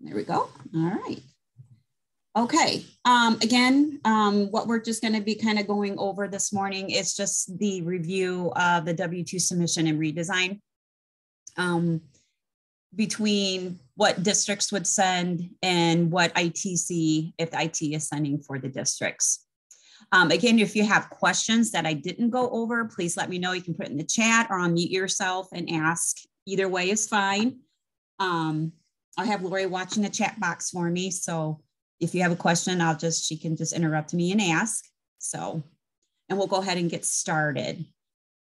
There we go. All right. Okay. Um, again, um, what we're just going to be kind of going over this morning is just the review of the W-2 submission and redesign um, between what districts would send and what ITC, if the IT is sending for the districts. Um, again, if you have questions that I didn't go over, please let me know. You can put in the chat or unmute yourself and ask. Either way is fine. Um, I have Lori watching the chat box for me. So if you have a question, I'll just, she can just interrupt me and ask. So, and we'll go ahead and get started.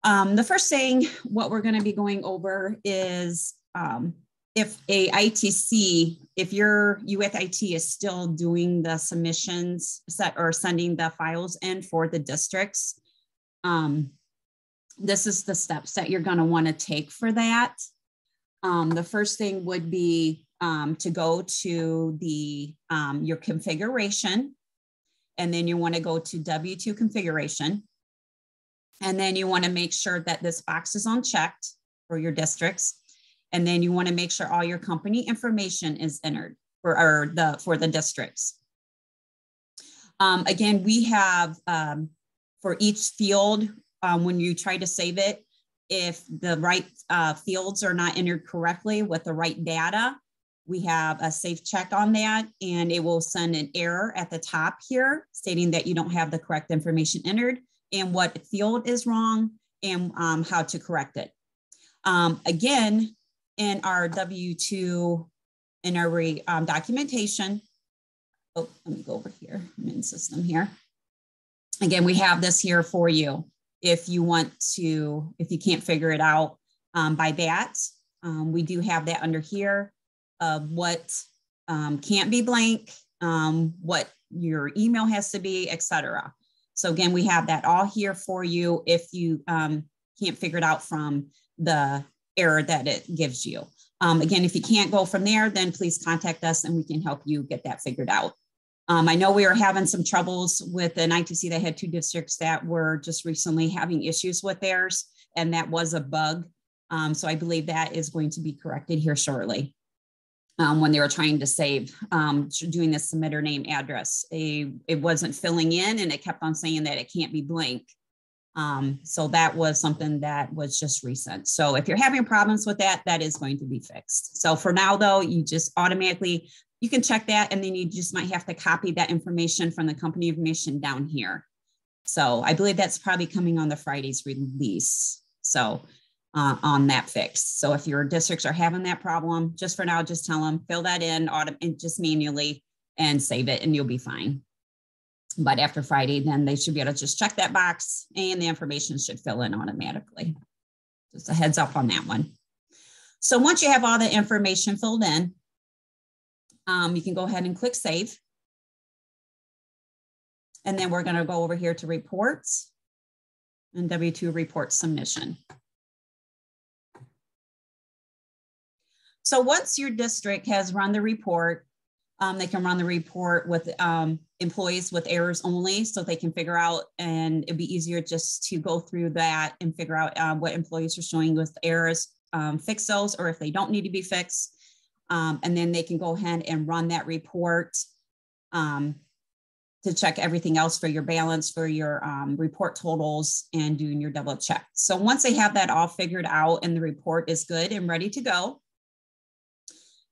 Um, the first thing, what we're gonna be going over is um, if a ITC, if your you with IT is still doing the submissions set or sending the files in for the districts, um, this is the steps that you're going to want to take for that. Um, the first thing would be um, to go to the um, your configuration, and then you want to go to W2 configuration, and then you want to make sure that this box is unchecked for your districts. And then you want to make sure all your company information is entered for or the for the districts. Um, again, we have um, for each field um, when you try to save it, if the right uh, fields are not entered correctly with the right data, we have a safe check on that and it will send an error at the top here stating that you don't have the correct information entered and what field is wrong and um, how to correct it. Um, again, in our W-2, in our um, documentation. Oh, let me go over here, I'm in system here. Again, we have this here for you. If you want to, if you can't figure it out um, by that, um, we do have that under here of what um, can't be blank, um, what your email has to be, etc. So again, we have that all here for you if you um, can't figure it out from the error that it gives you. Um, again, if you can't go from there, then please contact us and we can help you get that figured out. Um, I know we were having some troubles with an ITC that had two districts that were just recently having issues with theirs, and that was a bug. Um, so I believe that is going to be corrected here shortly. Um, when they were trying to save um, doing the submitter name address. It wasn't filling in and it kept on saying that it can't be blank. Um, so that was something that was just recent. So if you're having problems with that, that is going to be fixed. So for now though, you just automatically, you can check that and then you just might have to copy that information from the company information down here. So I believe that's probably coming on the Friday's release. So uh, on that fix. So if your districts are having that problem, just for now, just tell them, fill that in, auto, and just manually and save it and you'll be fine. But after Friday, then they should be able to just check that box and the information should fill in automatically. Just a heads up on that one. So once you have all the information filled in, um, you can go ahead and click save. And then we're gonna go over here to reports and W2 report submission. So once your district has run the report, um, they can run the report with um, employees with errors only so they can figure out and it'd be easier just to go through that and figure out uh, what employees are showing with errors, um, fix those, or if they don't need to be fixed. Um, and then they can go ahead and run that report um, to check everything else for your balance, for your report totals and doing your double check. So once they have that all figured out and the report is good and ready to go,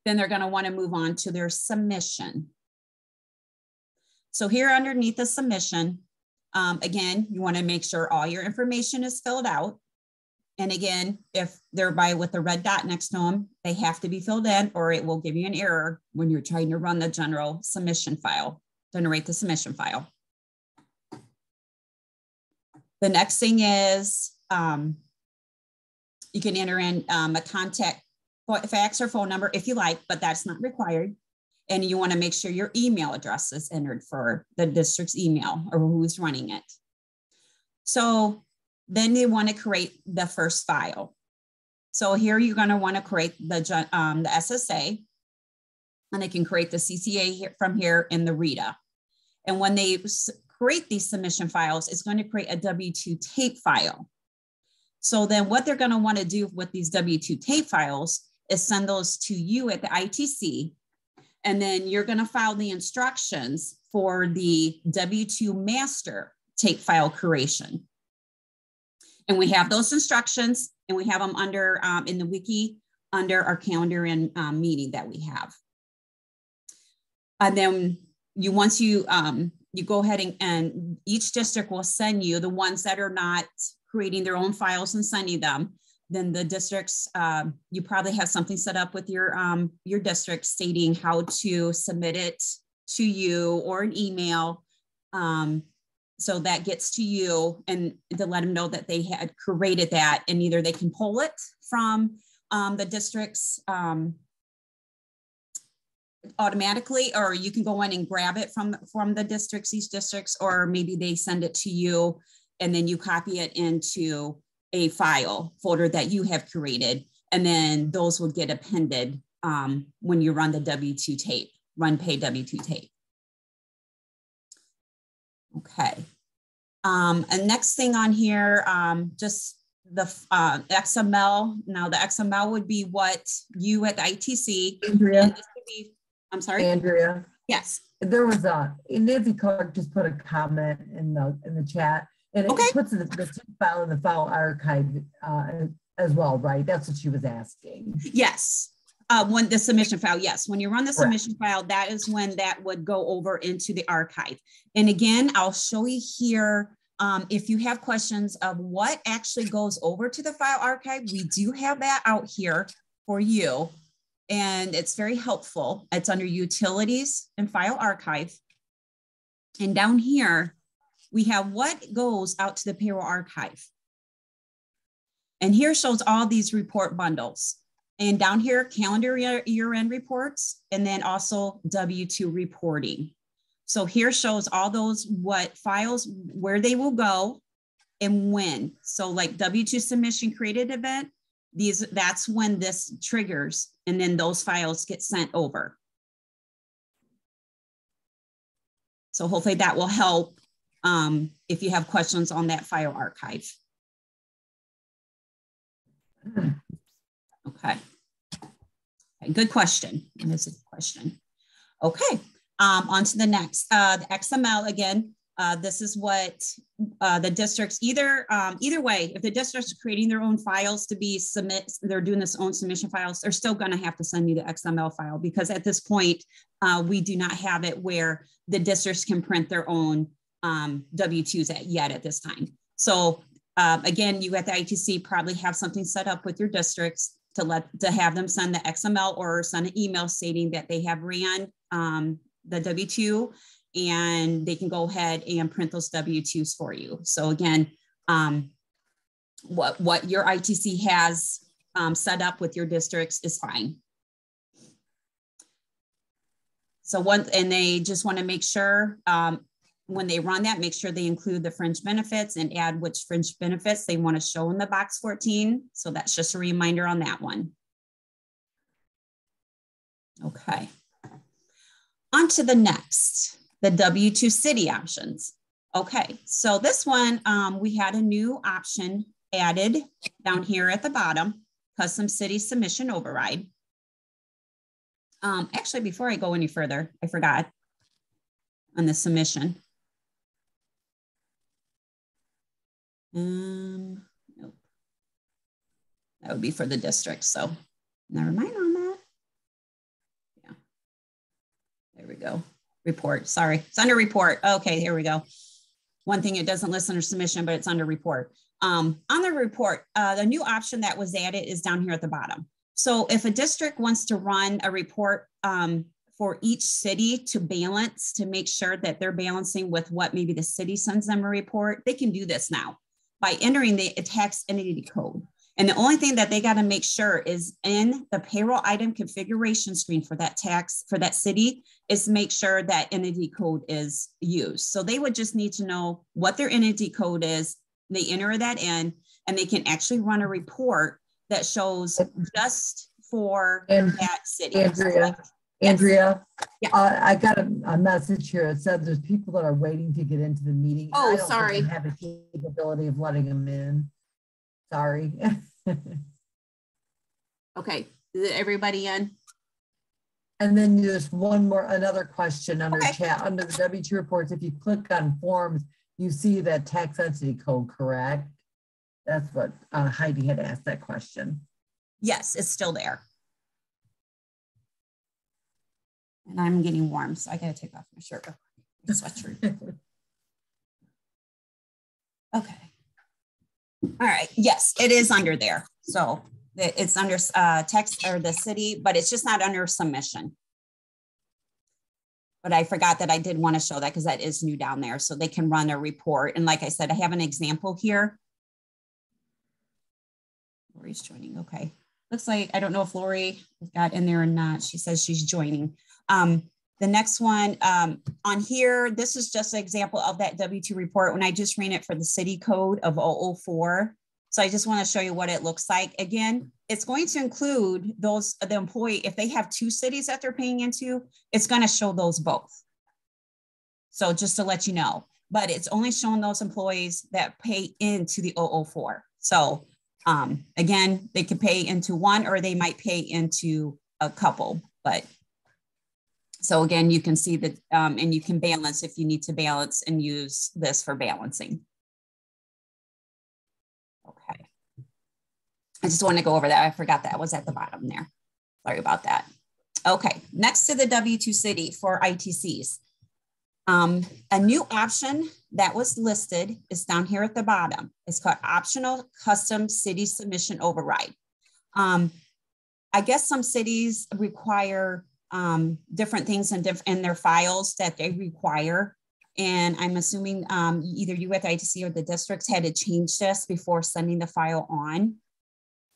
then they're going to want to move on to their submission. So here underneath the submission, um, again, you want to make sure all your information is filled out. And again, if they're by with the red dot next to them, they have to be filled in or it will give you an error when you're trying to run the general submission file, generate the submission file. The next thing is um, you can enter in um, a contact fax or phone number if you like, but that's not required. And you want to make sure your email address is entered for the district's email or who's running it. So then you want to create the first file. So here you're going to want to create the, um, the SSA, and they can create the CCA here, from here in the RITA. And when they create these submission files, it's going to create a W-2 tape file. So then what they're going to want to do with these W-2 tape files is send those to you at the ITC And then you're going to file the instructions for the W-2 master tape file curation. And we have those instructions and we have them under um, in the wiki under our calendar and um, meeting that we have. And then you once you um, you go ahead and, and each district will send you the ones that are not creating their own files and sending them then the districts um, you probably have something set up with your um, your district stating how to submit it to you or an email. Um, so that gets to you and to let them know that they had created that and either they can pull it from um, the districts um, automatically or you can go in and grab it from from the districts these districts or maybe they send it to you and then you copy it into a file folder that you have created and then those will get appended um, when you run the w2 tape run pay w2 tape. Okay. Um, and next thing on here um, just the uh, xml now the xml would be what you at the itc Andrea. Be, i'm sorry? Andrea. yes. There was a Nancy Clark just put a comment in the in the chat, and it Okay. puts the, the file in the file archive uh, as well, right? That's what she was asking. Yes. Uh, when the submission file, yes, when you run the Correct. submission file, that is when that would go over into the archive. And again, I'll show you here, um, if you have questions of what actually goes over to the file archive, we do have that out here for you. And it's very helpful. It's under utilities and file archive. And down here, we have what goes out to the payroll archive. And here shows all these report bundles. And down here, calendar year, year end reports, and then also W2 reporting. So here shows all those what files, where they will go and when. So like W2 submission created event, these that's when this triggers and then those files get sent over. So hopefully that will help um, if you have questions on that file archive. Okay. okay. Good question. And this is a question. Okay. Um, on to the next. Uh, the XML again. Uh, this is what uh, the districts either um, either way. If the districts are creating their own files to be submit, they're doing this own submission files. They're still going to have to send me the XML file because at this point uh, we do not have it where the districts can print their own um, W-2s at, yet at this time. So um, again, you at the ITC probably have something set up with your districts to let to have them send the XML or send an email stating that they have ran um, the W-2 and they can go ahead and print those W-2s for you. So again, um, what, what your ITC has um, set up with your districts is fine. So one, and they just want to make sure um, when they run that, make sure they include the fringe benefits and add which fringe benefits they want to show in the box 14. So that's just a reminder on that one. Okay. On to the next, the W2 city options. Okay, so this one, um, we had a new option added down here at the bottom, custom city submission override. Um, actually, before I go any further, I forgot on the submission. Um, nope. That would be for the district. So never mind on that. Yeah. There we go. Report. Sorry. It's under report. Okay, here we go. One thing it doesn't list under submission, but it's under report. Um, on the report, uh, the new option that was added is down here at the bottom. So if a district wants to run a report um, for each city to balance, to make sure that they're balancing with what maybe the city sends them a report, they can do this now by entering the tax entity code. And the only thing that they got to make sure is in the payroll item configuration screen for that tax for that city is make sure that entity code is used. So they would just need to know what their entity code is. They enter that in and they can actually run a report that shows just for And that city. Andrea, Yes. Andrea, Yeah. uh, I got a, a message here. It said there's people that are waiting to get into the meeting. Oh, I don't think sorry. we Have the capability of letting them in. Sorry. Okay, is everybody in? And then just one more, another question under Okay. chat, under the W two reports, if you click on forms, you see that tax entity code, correct? That's what uh, Heidi had asked that question. Yes, it's still there. And I'm getting warm, so I gotta take off my shirt, my sweatshirt. Okay. All right, yes, it is under there. So it's under uh, text or the city, but it's just not under submission. But I forgot that I did want to show that because that is new down there. So they can run a report. And like I said, I have an example here. Lori's joining, okay. Looks like, I don't know if Lori got in there or not. She says she's joining. Um, the next one um, on here, this is just an example of that W-2 report when I just ran it for the city code of 004. So I just want to show you what it looks like. Again, it's going to include those, the employee, if they have two cities that they're paying into, it's going to show those both. So just to let you know, but it's only showing those employees that pay into the 004. So um, again, they could pay into one or they might pay into a couple, but so again, you can see that, um, and you can balance if you need to balance and use this for balancing. Okay. I just want to go over that. I forgot that was at the bottom there. Sorry about that. Okay, next to the W2 city for ITCs. Um, a new option that was listed is down here at the bottom. It's called optional custom city submission override. Um, I guess some cities require um, different things in, diff- in their files that they require. And I'm assuming um, either you at the ITC or the districts had to change this before sending the file on.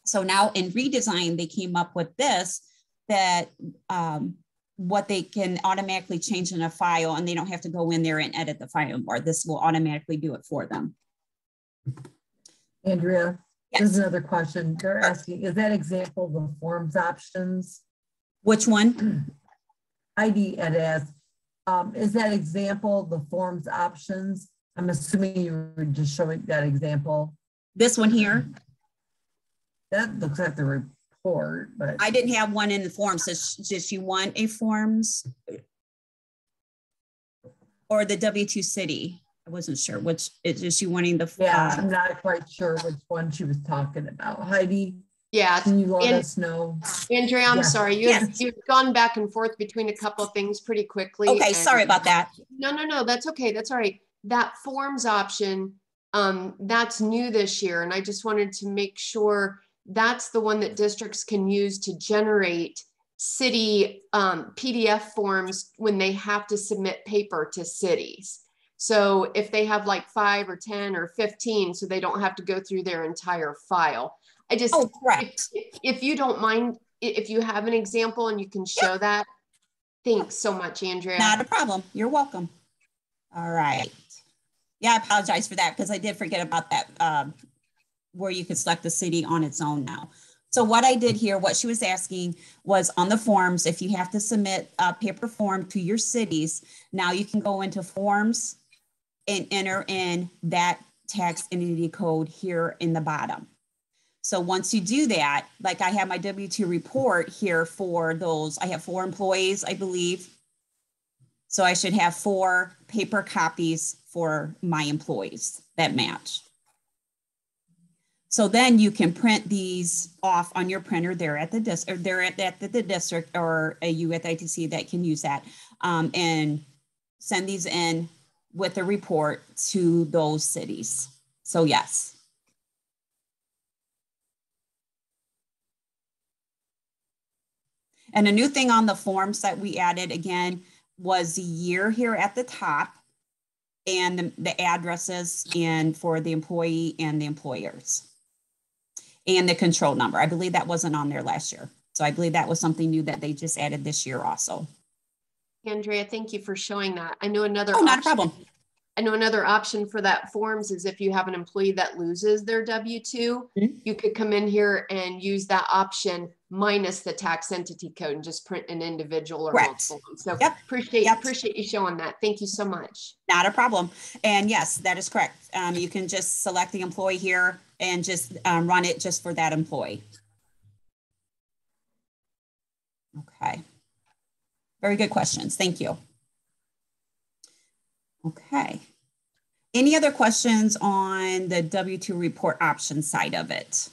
So now in redesign, they came up with this that um, what they can automatically change in a file and they don't have to go in there and edit the file more. This will automatically do it for them. Andrea, Yes. there's another question. They're asking, is that example the forms options? Which one? Heidi had asked, um, is that example the forms options? I'm assuming you were just showing that example. This one here? That looks like the report, but I didn't have one in the forms. So does she want a forms? Or the W2 city? I wasn't sure which, is is she wanting the? yeah, uh, I'm not quite sure which one she was talking about. Heidi, Yeah, can you let And- us know? Andrea, I'm Yeah. sorry, you, Yes. you've gone back and forth between a couple of things pretty quickly. Okay, and- sorry about that. No, no, no, that's okay, that's all right. That forms option, um, that's new this year, and I just wanted to make sure that's the one that districts can use to generate city, um, PDF forms when they have to submit paper to cities. So if they have like five or 10 or 15, so they don't have to go through their entire file. I just, Oh, if, correct. if you don't mind, if you have an example and you can show that. Thanks so much, Andrea. Not a problem. You're welcome. All right. Yeah, I apologize for that because I did forget about that, um, where you could select the city on its own now. So what I did here, what she was asking was on the forms, if you have to submit a paper form to your cities, now you can go into forms and enter in that tax entity code here in the bottom. So once you do that, like I have my W-2 report here for those, I have four employees, I believe. So I should have four paper copies for my employees that match. So then you can print these off on your printer there at the dis, or there at, at the, the district or a you at ITC that can use that. Um, and send these in with a report to those cities. So yes. And a new thing on the forms that we added again was the year here at the top and the, the addresses and for the employee and the employers. And the control number. I believe that wasn't on there last year. So I believe that was something new that they just added this year also. Andrea, thank you for showing that. I know another. Oh, not a problem. I know another option for that forms is if you have an employee that loses their W-2, Mhm. you could come in here and use that option minus the tax entity code and just print an individual or Correct. multiple. So Yep. appreciate, Yep. appreciate you showing that. Thank you so much. Not a problem. And yes, that is correct. Um, you can just select the employee here and just um, run it just for that employee. Okay. Very good questions. Thank you. Okay. Any other questions on the W-2 report option side of it?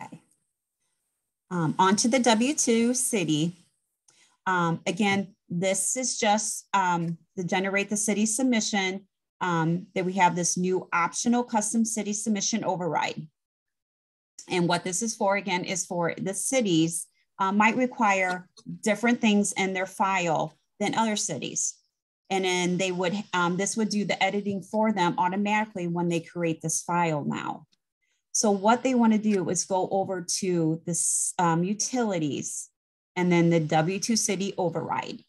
Okay. Um, on to the W-2 city. Um, again, this is just um, to generate the city submission um, that we have this new optional custom city submission override. And what this is for, again, is for the cities uh, might require different things in their file than other cities. And then they would, um, this would do the editing for them automatically when they create this file now. So what they wanna do is go over to this um, utilities and then the W2 city override.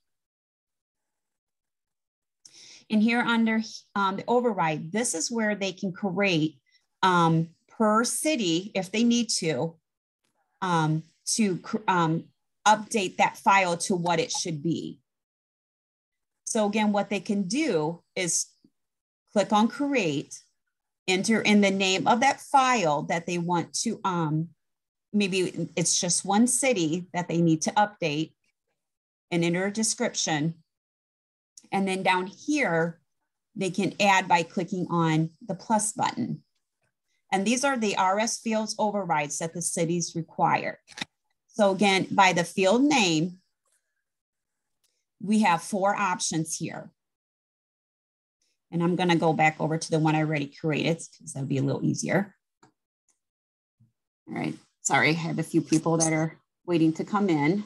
And here under um, the override, this is where they can create um, per city, if they need to, um, to um, update that file to what it should be. So again, what they can do is click on create, enter in the name of that file that they want to, um, maybe it's just one city that they need to update and enter a description. And then down here, they can add by clicking on the plus button. And these are the RS fields overrides that the cities require. So again, by the field name, we have four options here. And I'm gonna go back over to the one I already created because that'll be a little easier. All right, sorry, I have a few people that are waiting to come in.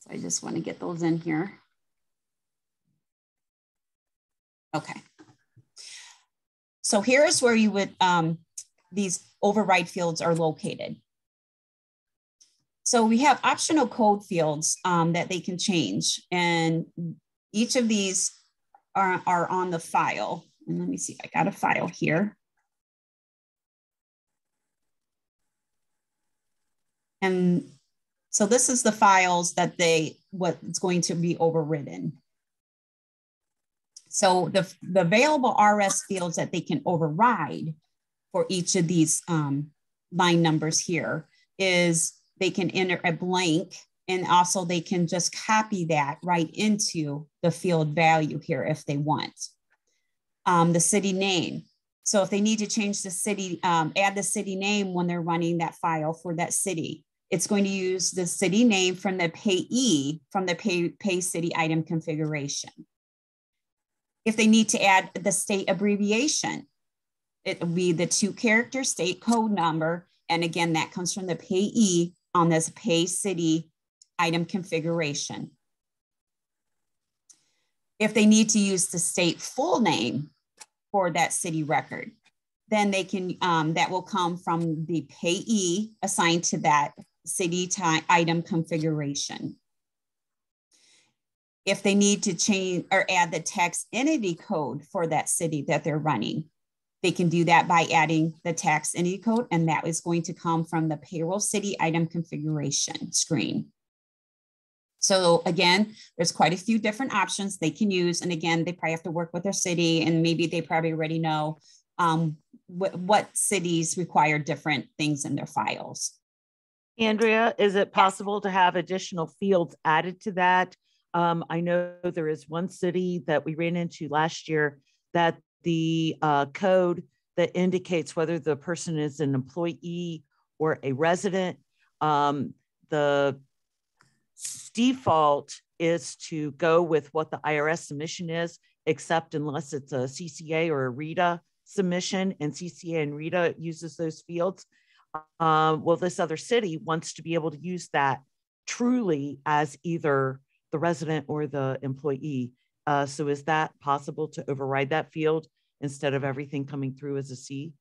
So I just wanna get those in here. Okay. So here's where you would, um, these override fields are located. So we have optional code fields um, that they can change and each of these are, are on the file. And let me see, I got a file here. And so this is the files that they, what's going to be overridden. So the, the available RS fields that they can override for each of these um, line numbers here is they can enter a blank and also they can just copy that right into the field value here if they want. Um, the city name. So if they need to change the city, um, add the city name when they're running that file for that city, it's going to use the city name from the payee from the pay, pay city item configuration if they need to add the state abbreviation, it will be the two character state code number. And again, that comes from the payee on this pay city item configuration. If they need to use the state full name for that city record, then they can, um, that will come from the payee assigned to that city item configuration. If they need to change or add the tax entity code for that city that they're running, they can do that by adding the tax entity code, and that is going to come from the payroll city item configuration screen. So again, there's quite a few different options they can use. And again, they probably have to work with their city and maybe they probably already know um, what, what cities require different things in their files. Andrea, is it possible to have additional fields added to that um, I know there is one city that we ran into last year that the uh, code that indicates whether the person is an employee or a resident, um, the default is to go with what the IRS submission is, except unless it's a CCA or a RITA submission, and CCA and RITA uses those fields. Uh, well, this other city wants to be able to use that truly as either the resident or the employee. Uh, so is that possible to override that field instead of everything coming through as a C?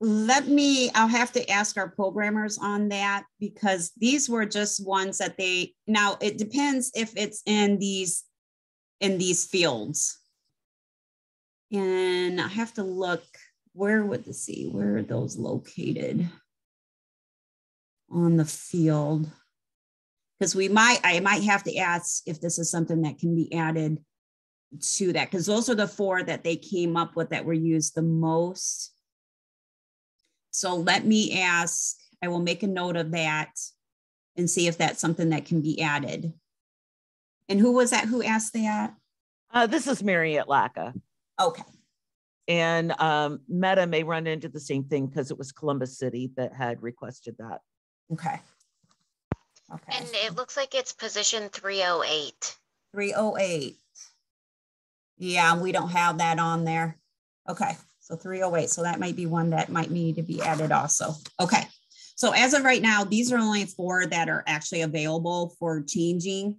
Let me, I'll have to ask our programmers on that because these were just ones that they, now it depends if it's in these, in these fields. And I have to look, where would the C, where are those located on the field? because we might i might have to ask if this is something that can be added to that because those are the four that they came up with that were used the most so let me ask I will make a note of that and see if that's something that can be added. And who was that who asked that? Uh, this is Mary at LACA. Okay. And um, Meta may run into the same thing because it was Columbus City that had requested that. Okay. Okay. And it looks like it's position 308. 308. Yeah, we don't have that on there. Okay, so 308. So that might be one that might need to be added also. Okay. So as of right now, these are only four that are actually available for changing.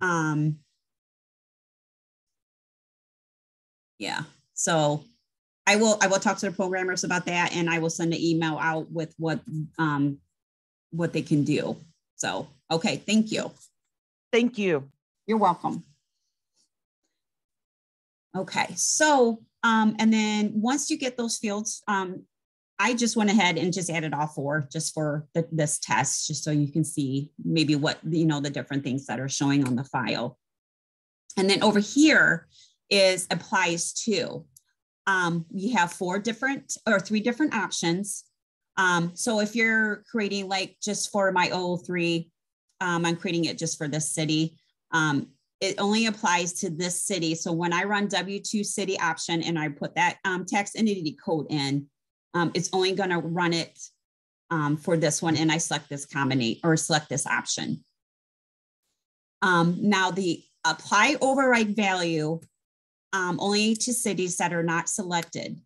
Um, yeah, so I will I will talk to the programmers about that and I will send an email out with what um what they can do. So okay, thank you. Thank you. You're welcome. Okay, so um, and then once you get those fields, um, I just went ahead and just added all four just for the, this test, just so you can see maybe what, you know, the different things that are showing on the file. And then over here is applies to. Um, you have four different or three different options. Um, so if you're creating like just for my 003, um, I'm creating it just for this city. Um, it only applies to this city. So when I run W2 city option and I put that um, tax entity code in, um, it's only going to run it um, for this one. And I select this combination or select this option. Um, now the apply override value um, only to cities that are not selected.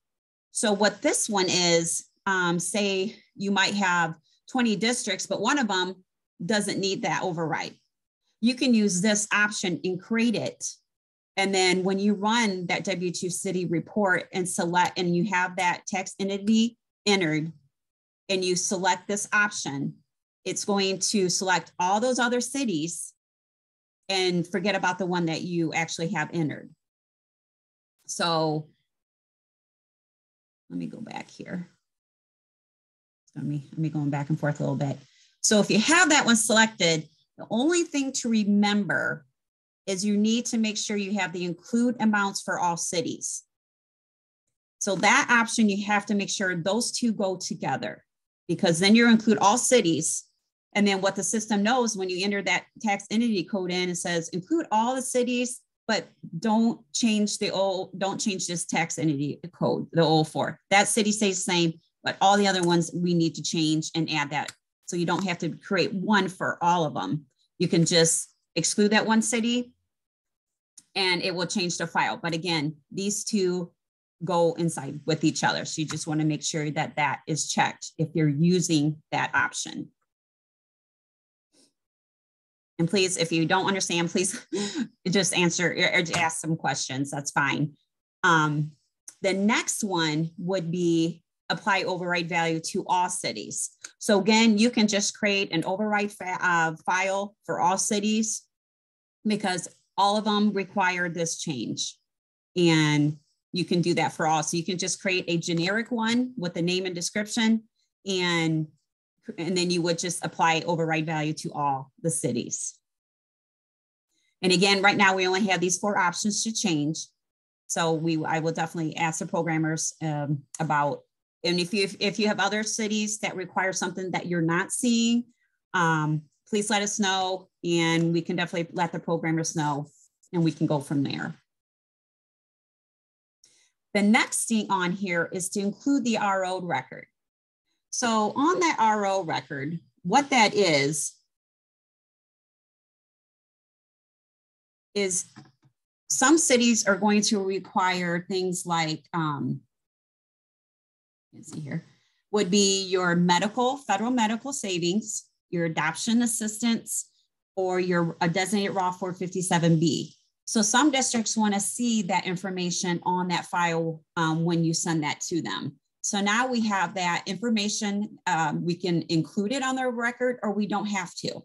So what this one is, um, say you might have 20 districts, but one of them doesn't need that override. You can use this option and create it. And then when you run that W2 city report and select, and you have that tax entity entered, and you select this option, it's going to select all those other cities and forget about the one that you actually have entered. So let me go back here. Let me, let me going back and forth a little bit. So if you have that one selected, the only thing to remember is you need to make sure you have the include amounts for all cities. So that option, you have to make sure those two go together because then you include all cities. And then what the system knows when you enter that tax entity code in, it says include all the cities, but don't change the old, don't change this tax entity code, the old 04. That city stays the same, but all the other ones we need to change and add that. So you don't have to create one for all of them. You can just exclude that one city and it will change the file. But again, these two go inside with each other. So you just want to make sure that that is checked if you're using that option. And please, if you don't understand, please just answer or ask some questions. That's fine. Um, the next one would be apply override value to all cities. So again, you can just create an override uh, file for all cities because all of them require this change. And you can do that for all. So you can just create a generic one with the name and description and, and then you would just apply override value to all the cities. And again, right now we only have these four options to change. So we, I will definitely ask the programmers um, about, and if you, if you have other cities that require something that you're not seeing, um, please let us know and we can definitely let the programmers know and we can go from there. The next thing on here is to include the RO record. So on that RO record, what that is, is some cities are going to require things like, um, let's see here, would be your medical, federal medical savings, your adoption assistance, or your a designated Roth 457B. So some districts want to see that information on that file um, when you send that to them. So now we have that information. Um, we can include it on their record or we don't have to.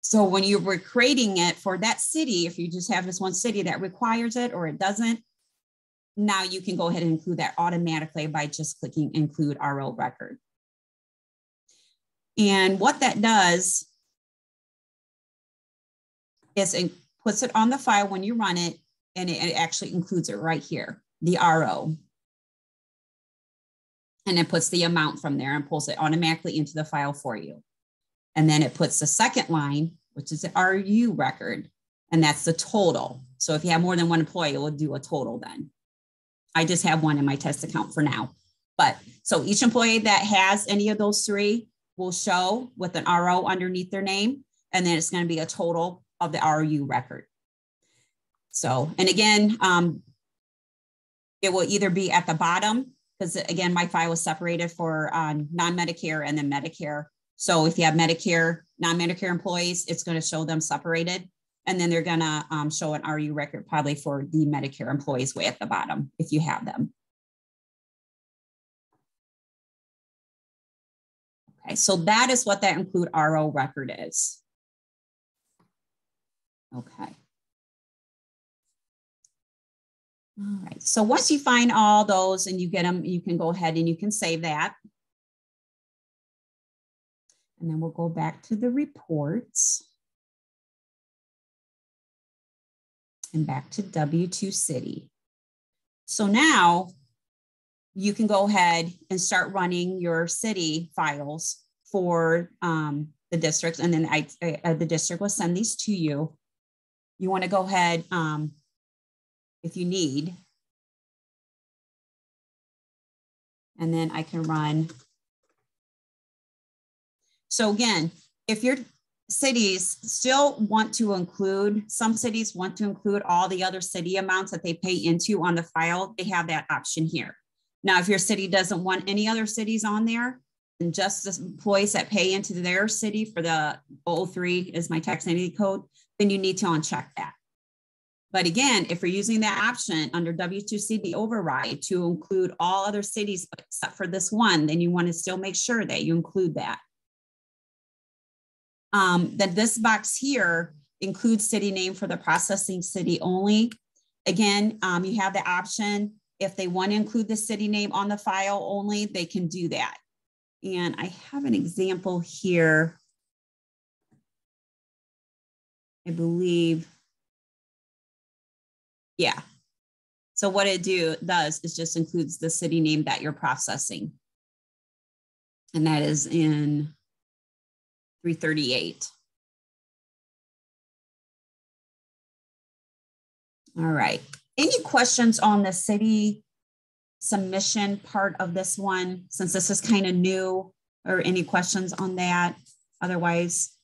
So when you were creating it for that city, if you just have this one city that requires it or it doesn't, now you can go ahead and include that automatically by just clicking include RO record. And what that does is it puts it on the file when you run it, and it, it actually includes it right here, the RO. and it puts the amount from there and pulls it automatically into the file for you. And then it puts the second line, which is the RU record, and that's the total. So if you have more than one employee, it will do a total then. I just have one in my test account for now. But so each employee that has any of those three will show with an RO underneath their name, and then it's going to be a total of the RU record. So, and again, um, it will either be at the bottom, because again, my file was separated for uh, non-Medicare and then Medicare. So if you have Medicare, non-Medicare employees, it's going to show them separated. And then they're going to um, show an RU record probably for the Medicare employees way at the bottom if you have them. Okay, so that is what that include RO record is. Okay. All right, so once you find all those and you get them, you can go ahead and you can save that. And then we'll go back to the reports. And back to W2 City. So now you can go ahead and start running your city files for um, the districts. And then I, uh, the district will send these to you. You want to go ahead um, if you need. And then I can run. So again, if your cities still want to include, some cities want to include all the other city amounts that they pay into on the file, they have that option here. Now, if your city doesn't want any other cities on there, and just the employees that pay into their city for the 003 is my tax entity code, then you need to uncheck that. But again, if you're using that option under W2C, the override to include all other cities except for this one, then you want to still make sure that you include that. Um, then this box here includes city name for the processing city only. Again, um, you have the option if they want to include the city name on the file only, they can do that. And I have an example here. I believe, yeah. So what it do does is just includes the city name that you're processing. And that is in 338. All right. Any questions on the city submission part of this one, since this is kind of new, or any questions on that? Otherwise,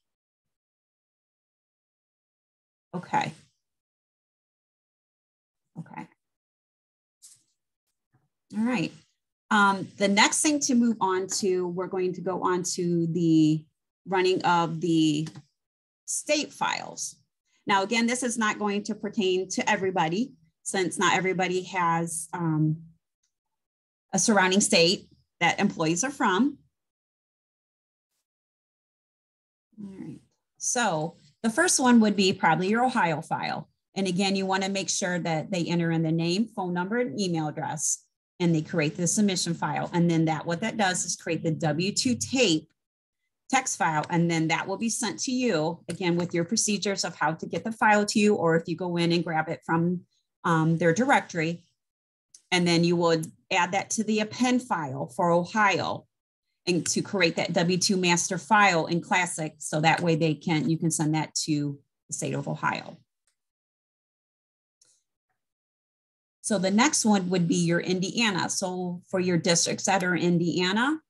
okay. Okay. All right. Um, the next thing to move on to, we're going to go on to the running of the state files. Now, again, this is not going to pertain to everybody since not everybody has um, a surrounding state that employees are from. All right, so the first one would be probably your Ohio file. And again, you wanna make sure that they enter in the name, phone number, and email address, and they create the submission file. And then that what that does is create the W-2 tape text file, and then that will be sent to you, again, with your procedures of how to get the file to you, or if you go in and grab it from um, their directory. And then you would add that to the append file for Ohio and to create that W2 master file in Classic. So that way they can, you can send that to the state of Ohio. So the next one would be your Indiana. So for your districts that are Indiana,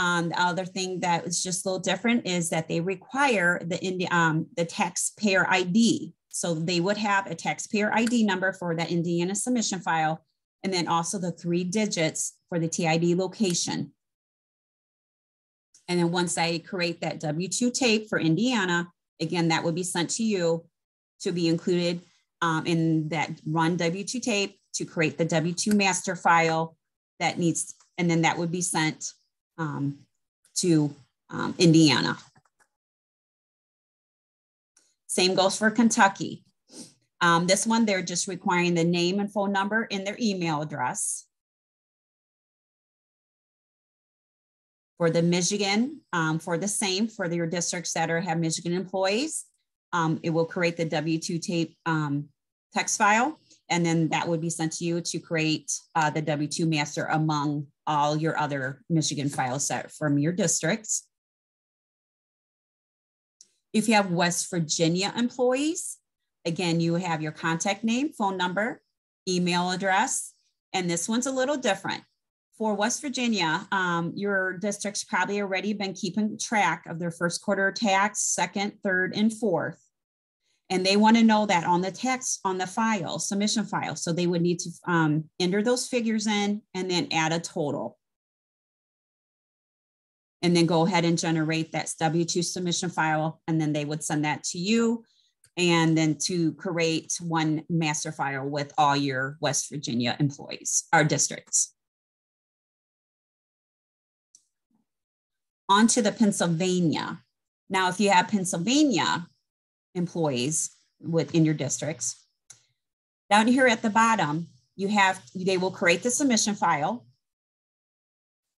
um, the other thing that is just a little different is that they require the, um, the taxpayer ID so they would have a taxpayer ID number for that Indiana submission file, and then also the three digits for the TID location. And then once I create that W-2 tape for Indiana, again, that would be sent to you to be included um, in that run W-2 tape to create the W-2 master file that needs, and then that would be sent um, to um, Indiana. Same goes for Kentucky. Um, this one, they're just requiring the name and phone number and their email address. For the Michigan, um, for the same, for your districts that are have Michigan employees, um, it will create the W-2 tape um, text file. And then that would be sent to you to create uh, the W-2 master among all your other Michigan file set from your districts. If you have West Virginia employees, again, you have your contact name, phone number, email address, and this one's a little different. For West Virginia, um, your district's probably already been keeping track of their first quarter tax, second, third, and fourth. And they want to know that on the tax, on the file, submission file. So they would need to um, enter those figures in and then add a total. And then go ahead and generate that W-2 submission file. And then they would send that to you and then to create one master file with all your West Virginia employees, our districts. On to the Pennsylvania. Now, if you have Pennsylvania employees within your districts, down here at the bottom, you have, they will create the submission file.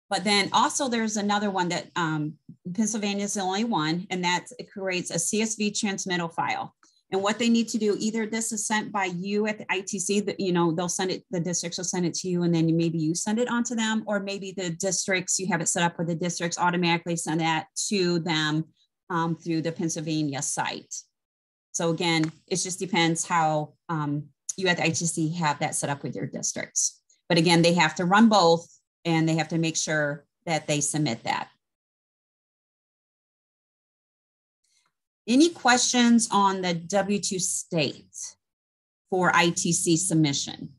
But then also there's another one that um, Pennsylvania is the only one, and that creates a CSV transmittal file. And what they need to do, either this is sent by you at the ITC, that you know, they'll send it, the districts will send it to you, and then maybe you send it on to them, or maybe the districts, you have it set up where the districts automatically send that to them um, through the Pennsylvania site. So again, it just depends how um, you at the ITC have that set up with your districts. But again, they have to run both and they have to make sure that they submit that. Any questions on the W-2 state for ITC submission?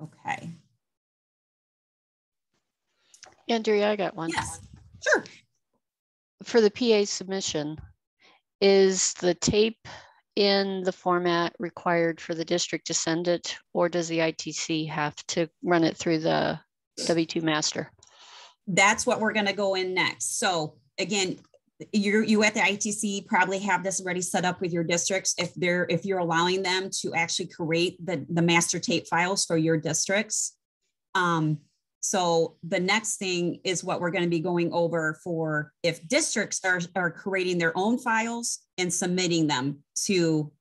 Okay. Andrea, I got one. Yes, sure. For the PA submission, is the tape in the format required for the district to send it, or does the ITC have to run it through the W2 master. That's what we're going to go in next. So again, you're you at the ITC probably have this already set up with your districts if they're if you're allowing them to actually create the the master tape files for your districts. Um, so the next thing is what we're going to be going over for if districts are, are creating their own files and submitting them to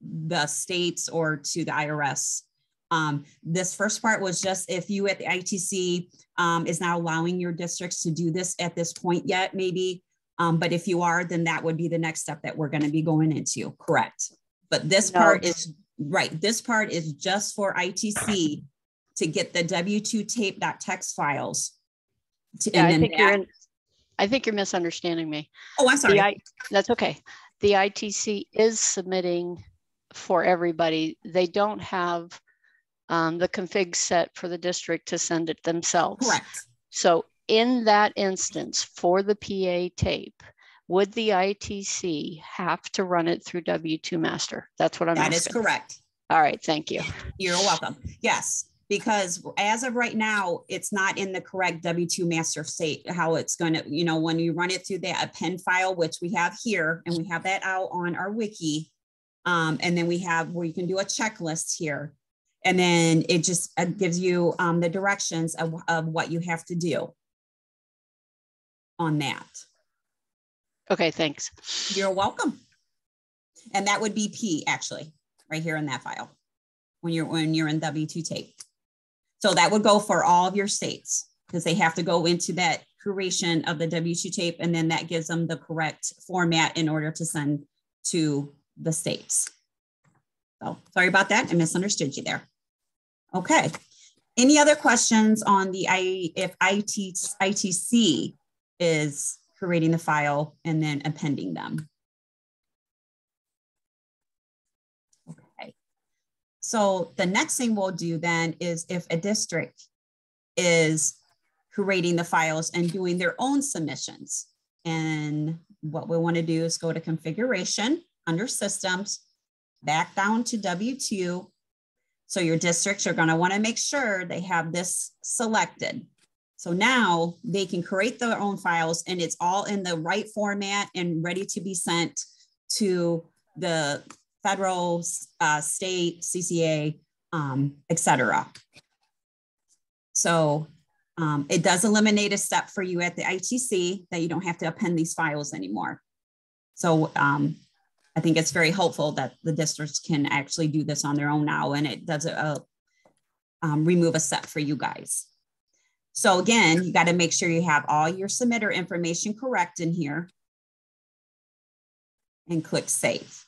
the states or to the IRS um, this first part was just if you at the ITC um, is not allowing your districts to do this at this point yet, maybe. Um, but if you are, then that would be the next step that we're going to be going into. Correct. But this no. part is right. This part is just for ITC to get the W2 tape.txt files. To, yeah, I think that, you're in, I think you're misunderstanding me. Oh, I'm sorry. I, that's okay. The ITC is submitting for everybody. They don't have um, the config set for the district to send it themselves. Correct. So in that instance for the PA tape, would the ITC have to run it through W2 master? That's what I'm That asking. is correct. All right, thank you. You're welcome. Yes, because as of right now, it's not in the correct W2 master state, how it's going to, you know, when you run it through that append file, which we have here, and we have that out on our wiki. Um, and then we have where you can do a checklist here and then it just uh, gives you um, the directions of, of what you have to do on that. Okay, thanks. You're welcome. And that would be P actually, right here in that file when you're when you're in W2 tape. So that would go for all of your states because they have to go into that creation of the W2 tape and then that gives them the correct format in order to send to the states. So sorry about that. I misunderstood you there. Okay. Any other questions on the I if IT, ITC is creating the file and then appending them? So the next thing we'll do then is if a district is creating the files and doing their own submissions. And what we want to do is go to configuration under systems, back down to W2 so your districts are going to want to make sure they have this selected. So now they can create their own files and it's all in the right format and ready to be sent to the federal, uh, state, CCA, um, etc. So Um, it does eliminate a step for you at the ITC that you don't have to append these files anymore. So um, I think it's very helpful that the districts can actually do this on their own now, and it does uh, um, remove a step for you guys. So again, you got to make sure you have all your submitter information correct in here and click save.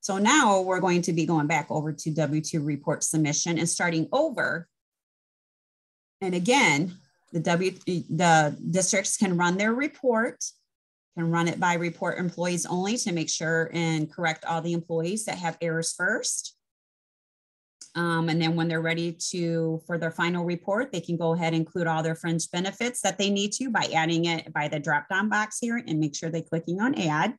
So now we're going to be going back over to W2 report submission and starting over. And again, the W the districts can run their report, can run it by report employees only to make sure and correct all the employees that have errors first. Um, and then when they're ready to for their final report, they can go ahead and include all their fringe benefits that they need to by adding it by the drop down box here and make sure they're clicking on add.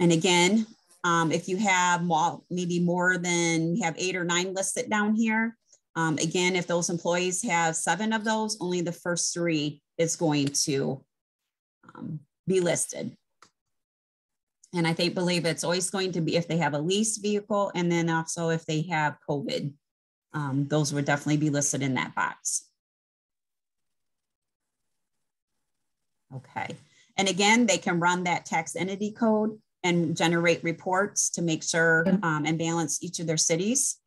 And again, um, if you have maybe more than have eight or nine listed down here, um, again, if those employees have seven of those, only the first three is going to um, be listed. And I think believe it's always going to be if they have a lease vehicle and then also if they have COVID, um, those would definitely be listed in that box. Okay. And again, they can run that tax entity code and generate reports to make sure um, and balance each of their cities.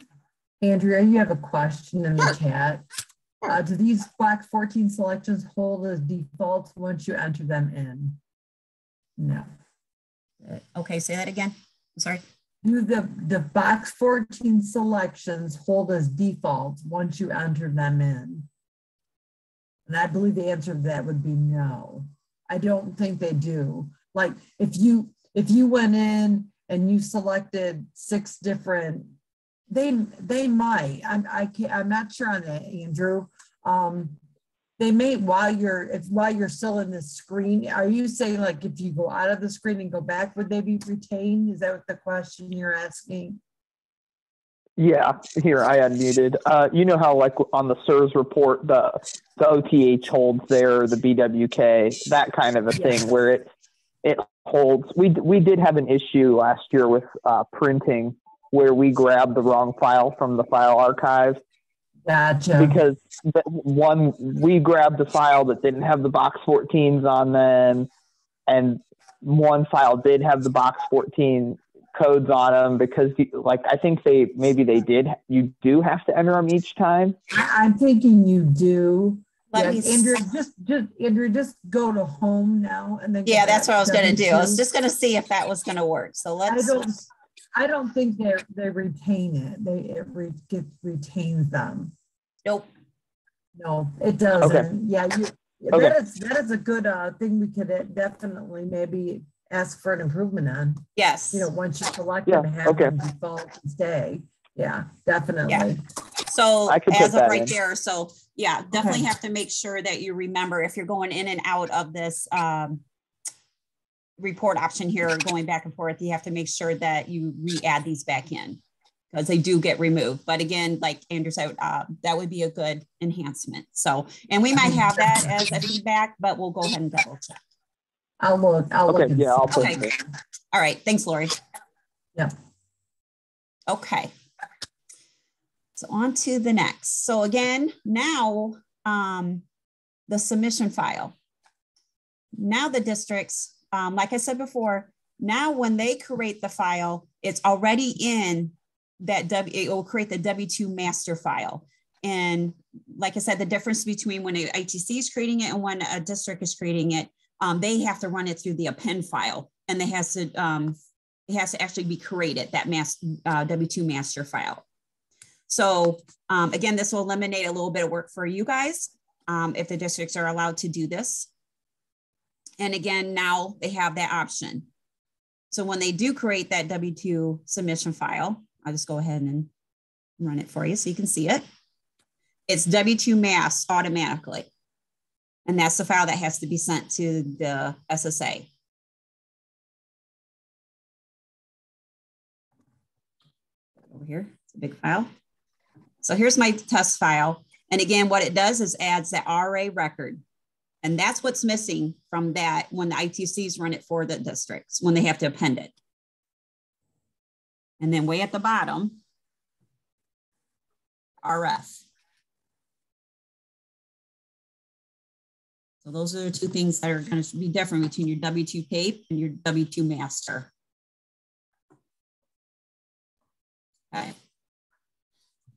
Andrea, you have a question in the chat. Uh, do these box 14 selections hold as defaults once you enter them in? No. Uh, okay, say that again. I'm sorry. Do the, the box 14 selections hold as defaults once you enter them in? And I believe the answer to that would be no. I don't think they do. Like if you if you went in and you selected six different they they might. I'm I can't, I'm not sure on that, Andrew. Um, they may while you're if while you're still in the screen. Are you saying like if you go out of the screen and go back, would they be retained? Is that what the question you're asking? Yeah, here I unmuted. Uh, you know how like on the SERS report, the the OTH holds there, the BWK, that kind of a yeah. thing where it it holds. We we did have an issue last year with uh, printing where we grabbed the wrong file from the file archive. Gotcha. Because one, we grabbed a file that didn't have the box 14s on them, and one file did have the box 14 codes on them because, like, I think they maybe they did. You do have to enter them each time. I'm thinking you do. Let yeah, Andrew, just just Andrew, just go to home now and then. Yeah, that's what I was going to do. I was just going to see if that was going to work. So let's. I don't. I don't think they they retain it. They it re, get, retains them. Nope. No, it doesn't. Okay. Yeah, you, okay. that is that is a good uh, thing. We could uh, definitely maybe ask for an improvement on. Yes. You know, once you select yeah. them, have okay. them default stay. Yeah, definitely. Yeah. So as of right in. there, so yeah, definitely okay. have to make sure that you remember if you're going in and out of this um, report option here going back and forth, you have to make sure that you re-add these back in because they do get removed. But again, like Andrew said, uh, that would be a good enhancement. So, and we might have that as a feedback, but we'll go ahead and double check. I'll look. I'll okay, look. Yeah, I'll okay. All right. Thanks, Lori. Yeah. Okay. So on to the next. So again, now um, the submission file. Now the districts um, like I said before, now when they create the file, it's already in that W, it will create the W2 master file. And like I said, the difference between when a ITC is creating it and when a district is creating it, um, they have to run it through the append file and they has to, um, it has to actually be created, that mass, uh, W2 master file. So um, again, this will eliminate a little bit of work for you guys um, if the districts are allowed to do this. And again, now they have that option. So when they do create that W2 submission file, I'll just go ahead and run it for you so you can see it. It's W2 mass automatically. And that's the file that has to be sent to the SSA. Over here, it's a big file. So here's my test file. And again, what it does is adds that RA record. And that's what's missing from that when the ITCs run it for the districts, when they have to append it. And then way at the bottom, RF. So those are the two things that are going to be different between your W-2 tape and your W-2 master. Okay.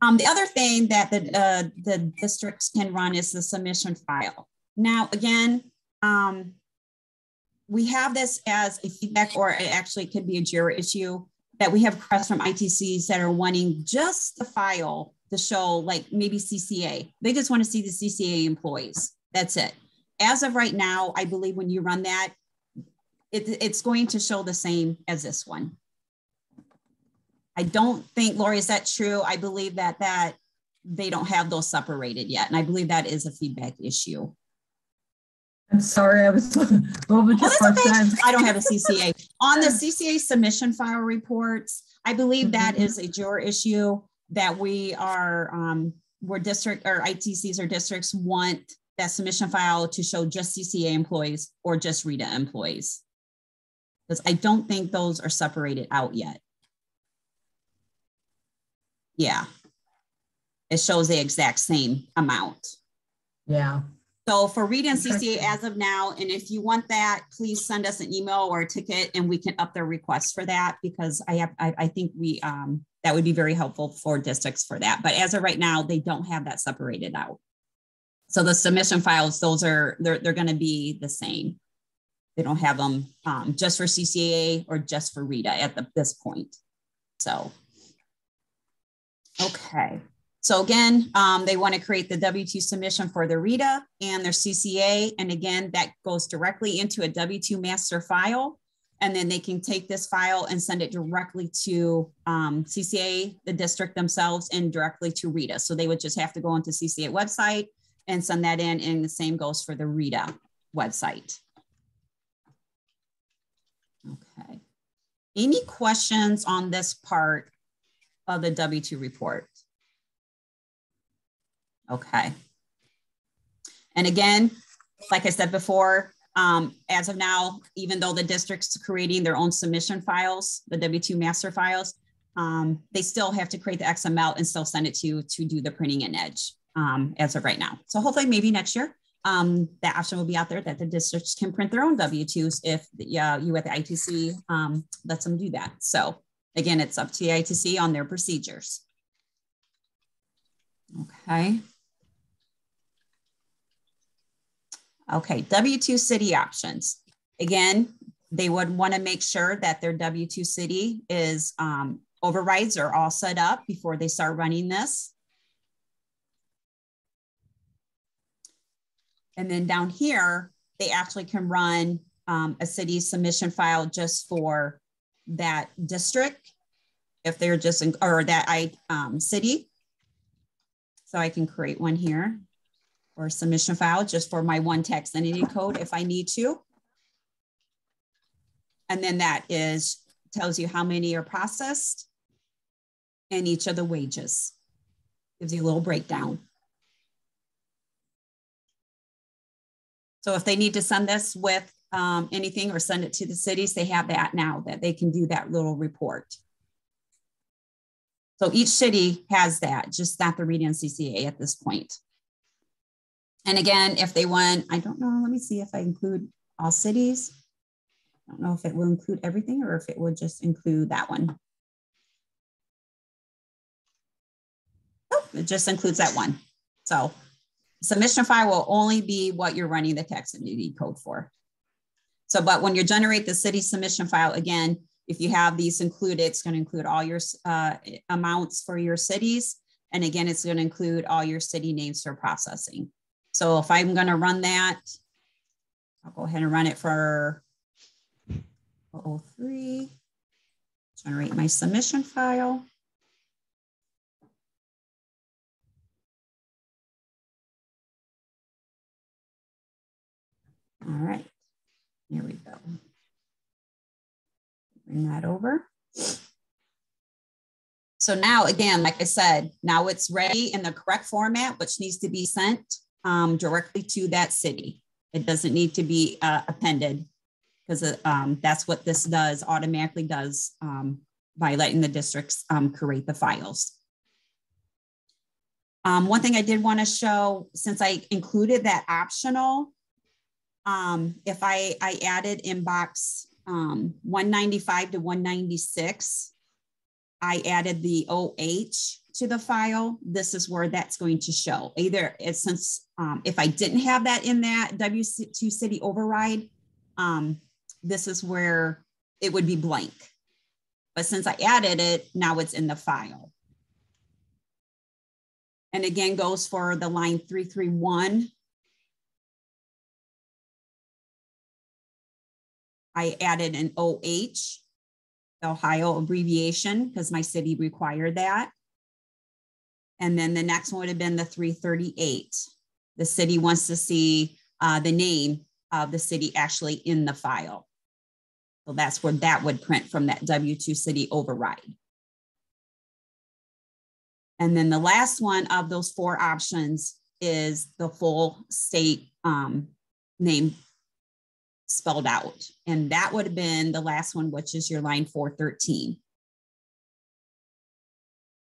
Um, the other thing that the, uh, the districts can run is the submission file. Now, again, um, we have this as a feedback, or it actually could be a JIRA issue that we have requests from ITCs that are wanting just the file to show, like maybe CCA. They just want to see the CCA employees. That's it. As of right now, I believe when you run that, it, it's going to show the same as this one. I don't think, Lori, is that true? I believe that that they don't have those separated yet. And I believe that is a feedback issue. I'm sorry, I was a little bit oh, okay. I don't have a CCA. On the CCA submission file reports, I believe that mm-hmm. is a JIRA issue that we are, um, where district or ITCs or districts want that submission file to show just CCA employees or just RITA employees. Because I don't think those are separated out yet. Yeah. It shows the exact same amount. Yeah. So for RITA and CCA as of now, and if you want that, please send us an email or a ticket and we can up their request for that because I have, I, I think we, um, that would be very helpful for districts for that. But as of right now, they don't have that separated out. So the submission files, those are, they're, they're going to be the same. They don't have them um, just for CCA or just for RITA at the, this point. So, okay. So again, um, they want to create the W-2 submission for their RITA and their CCA. And again, that goes directly into a W-2 master file. And then they can take this file and send it directly to um, CCA, the district themselves, and directly to RITA. So they would just have to go into CCA website and send that in. And the same goes for the RITA website. Okay. Any questions on this part of the W-2 report? Okay. And again, like I said before, um, as of now, even though the district's creating their own submission files, the W-2 master files, um, they still have to create the XML and still send it to you to do the printing in Edge um, as of right now. So hopefully maybe next year, um, that option will be out there that the districts can print their own W-2s if the, uh, you at the ITC um, lets them do that. So again, it's up to the ITC on their procedures. Okay. Okay, W-2 city options. Again, they would want to make sure that their W-2 city is um, overrides are all set up before they start running this. And then down here, they actually can run um, a city submission file just for that district if they're just in, or that I um, city. So I can create one here or submission file just for my one tax entity code if I need to. And then that is tells you how many are processed and each of the wages. Gives you a little breakdown. So if they need to send this with um, anything or send it to the cities, they have that now that they can do that little report. So each city has that, just not the and CCA at this point. And again, if they want, I don't know, let me see if I include all cities. I don't know if it will include everything or if it would just include that one. Oh, it just includes that one. So submission file will only be what you're running the tax entity code for. So, but when you generate the city submission file, again, if you have these included, it's going to include all your uh, amounts for your cities. And again, it's going to include all your city names for processing. So if I'm going to run that, I'll go ahead and run it for 03, generate my submission file. All right, here we go. Bring that over. So now, again, like I said, now it's ready in the correct format, which needs to be sent um, directly to that city. It doesn't need to be uh, appended because um, that's what this does, automatically does um, by letting the districts um, create the files. Um, one thing I did want to show, since I included that optional, um, if I, I added inbox um, 195 to 196, I added the OH to the file. This is where that's going to show. Either it's since um, if I didn't have that in that W2 city override, um, this is where it would be blank. But since I added it, now it's in the file. And again, goes for the line 331. I added an OH, Ohio abbreviation, because my city required that. And then the next one would have been the 338. The city wants to see uh, the name of the city actually in the file. So that's where that would print from that W2 city override. And then the last one of those four options is the full state um, name spelled out. And that would have been the last one, which is your line 413.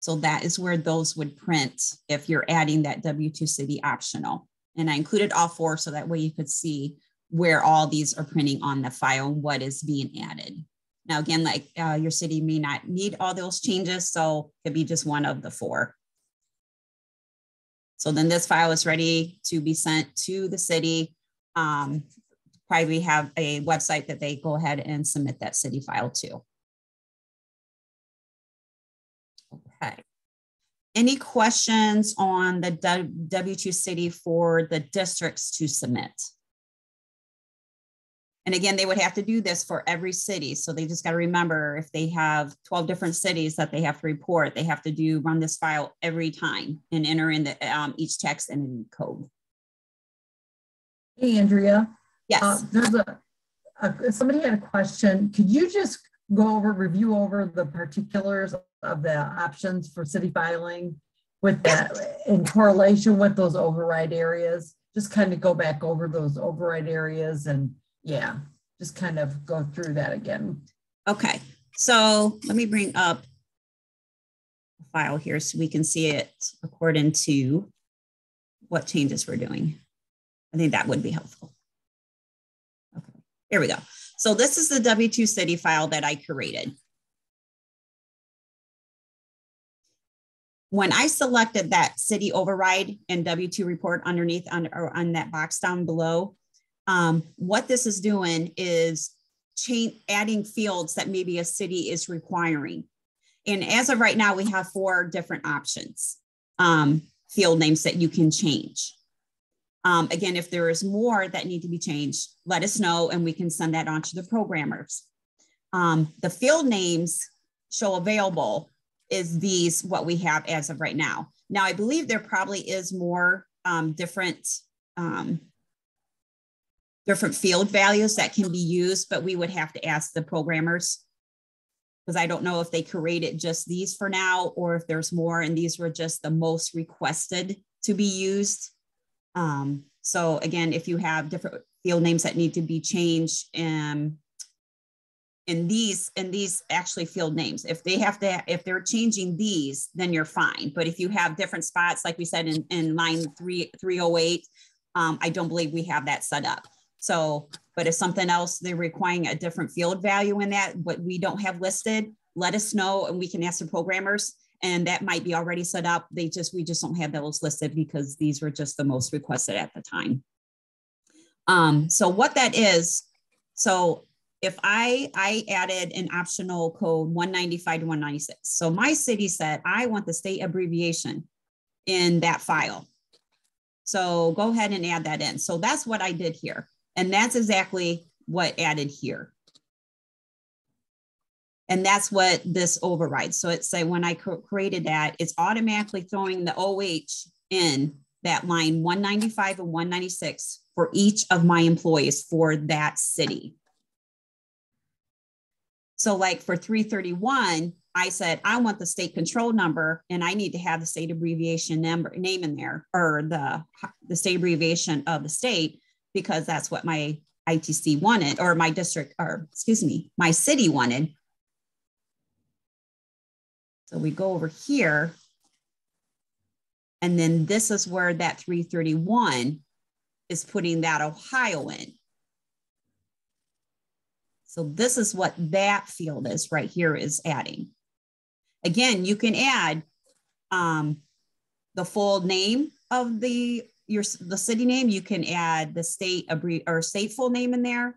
So that is where those would print if you're adding that W2 city optional. And I included all four so that way you could see where all these are printing on the file and what is being added. Now, again, like uh, your city may not need all those changes, so it could be just one of the four. So then this file is ready to be sent to the city. Um, probably have a website that they go ahead and submit that city file to. Okay. Any questions on the W2 city for the districts to submit? And again, they would have to do this for every city. So they just got to remember if they have 12 different cities that they have to report, they have to do run this file every time and enter in the, um, each text and code. Hey, Andrea. Yes. Uh, there's a, a, somebody had a question. Could you just go over, review over the particulars of the options for city filing with that in correlation with those override areas? Just kind of go back over those override areas and yeah, just kind of go through that again. Okay, so let me bring up a file here so we can see it according to what changes we're doing. I think that would be helpful. Here we go. So this is the W2 city file that I created. When I selected that city override and W2 report underneath on, or on that box down below, um, what this is doing is change, adding fields that maybe a city is requiring. And as of right now, we have four different options, um, field names that you can change. Um, again, if there is more that need to be changed, let us know and we can send that on to the programmers. Um, the field names show available is these what we have as of right now. Now, I believe there probably is more um, different um, different field values that can be used, but we would have to ask the programmers because I don't know if they created just these for now or if there's more and these were just the most requested to be used. Um, so again, if you have different field names that need to be changed um, in these and these actually field names, if they have to, if they're changing these, then you're fine. But if you have different spots, like we said in, in line three, 308, um, I don't believe we have that set up. So, but if something else, they're requiring a different field value in that, what we don't have listed, let us know and we can ask the programmers and that might be already set up. They just, we just don't have those listed because these were just the most requested at the time. Um, so what that is, so if I, I added an optional code 195 to 196. So my city said, I want the state abbreviation in that file. So go ahead and add that in. So that's what I did here. And that's exactly what added here. And that's what this overrides. So it's say when I created that, it's automatically throwing the OH in that line 195 and 196 for each of my employees for that city. So like for 331, I said, I want the state control number and I need to have the state abbreviation number name in there or the, the state abbreviation of the state because that's what my ITC wanted or my district or excuse me, my city wanted. So we go over here. And then this is where that 331 is putting that Ohio in. So this is what that field is right here is adding. Again, you can add um, the full name of the your the city name. You can add the state or state full name in there.